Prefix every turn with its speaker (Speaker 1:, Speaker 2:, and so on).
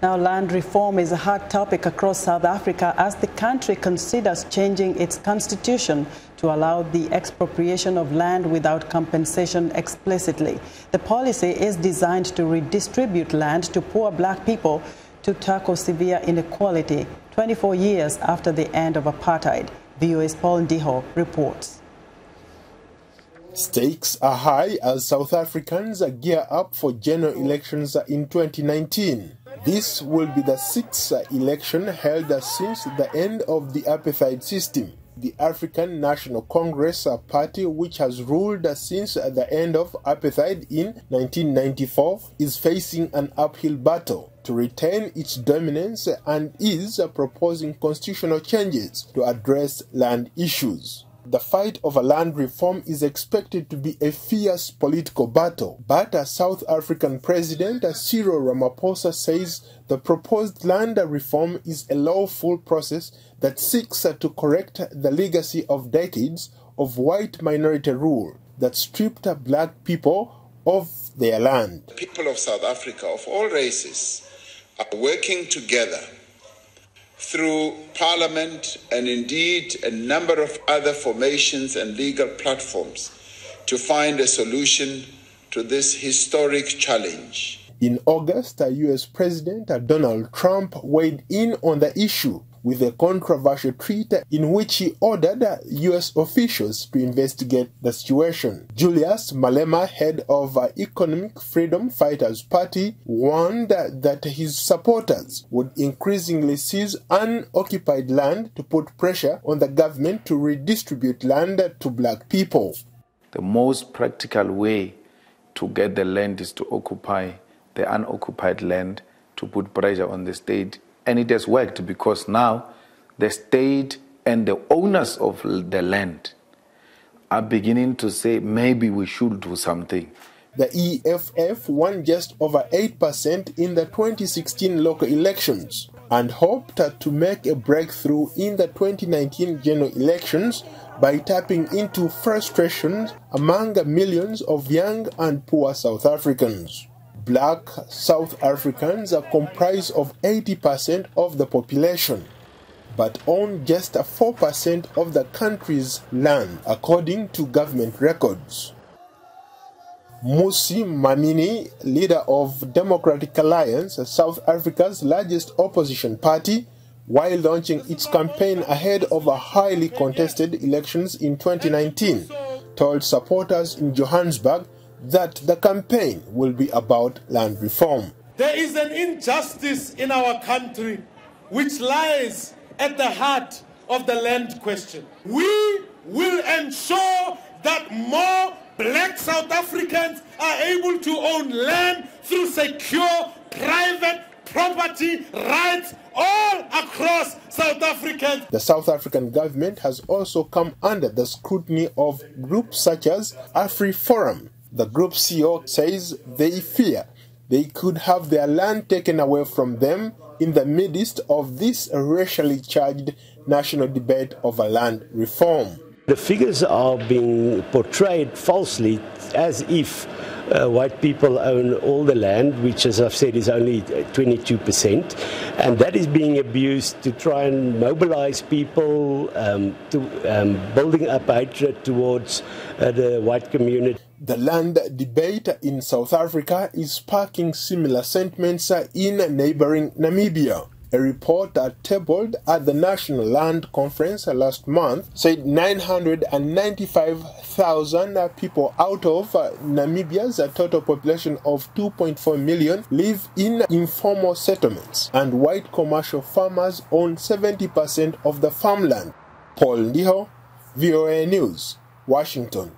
Speaker 1: Now, land reform is a hot topic across South Africa as the country considers changing its constitution to allow the expropriation of land without compensation explicitly. The policy is designed to redistribute land to poor black people to tackle severe inequality 24 years after the end of apartheid. VOA's Paul Ndiho reports.
Speaker 2: Stakes are high as South Africans gear up for general elections in 2019. This will be the sixth election held since the end of the apartheid system. The African National Congress party, which has ruled since the end of apartheid in 1994, is facing an uphill battle to retain its dominance and is proposing constitutional changes to address land issues. The fight over land reform is expected to be a fierce political battle, but a South African President Cyril Ramaphosa says the proposed land reform is a lawful process that seeks to correct the legacy of decades of white minority rule that stripped black people of their land.
Speaker 3: People of South Africa of all races are working together through Parliament and indeed a number of other formations and legal platforms to find a solution to this historic challenge.
Speaker 2: In August, US President uh, Donald Trump weighed in on the issue with a controversial tweet in which he ordered U.S. officials to investigate the situation. Julius Malema, head of Economic Freedom Fighters Party, warned that his supporters would increasingly seize unoccupied land to put pressure on the government to redistribute land to black people.
Speaker 4: The most practical way to get the land is to occupy the unoccupied land to put pressure on the state and it has worked because now the state and the owners of the land are beginning to say maybe we should do something.
Speaker 2: The EFF won just over 8% in the 2016 local elections and hoped to make a breakthrough in the 2019 general elections by tapping into frustrations among millions of young and poor South Africans black South Africans are comprised of 80% of the population, but own just 4% of the country's land, according to government records. Mmusi Maimane, leader of Democratic Alliance, South Africa's largest opposition party, while launching its campaign ahead of a highly contested elections in 2019, told supporters in Johannesburg that the campaign will be about land reform.
Speaker 5: There is an injustice in our country which lies at the heart of the land question. We will ensure that more black South Africans are able to own land through secure private property rights all across South Africa.
Speaker 2: The South African government has also come under the scrutiny of groups such as AfriForum, the group CEO says they fear they could have their land taken away from them in the midst of this racially charged national debate over land reform.
Speaker 6: The figures are being portrayed falsely as if uh, white people own all the land, which, as I've said, is only 22%. And that is being abused to try and mobilize people um, to um, building up hatred towards uh, the white community.
Speaker 2: The land debate in South Africa is sparking similar sentiments in neighboring Namibia. A report that tabled at the National Land Conference last month said 995,000 people out of Namibia's total population of 2.4 million live in informal settlements, and white commercial farmers own 70% of the farmland. Paul Ndiho, VOA News, Washington.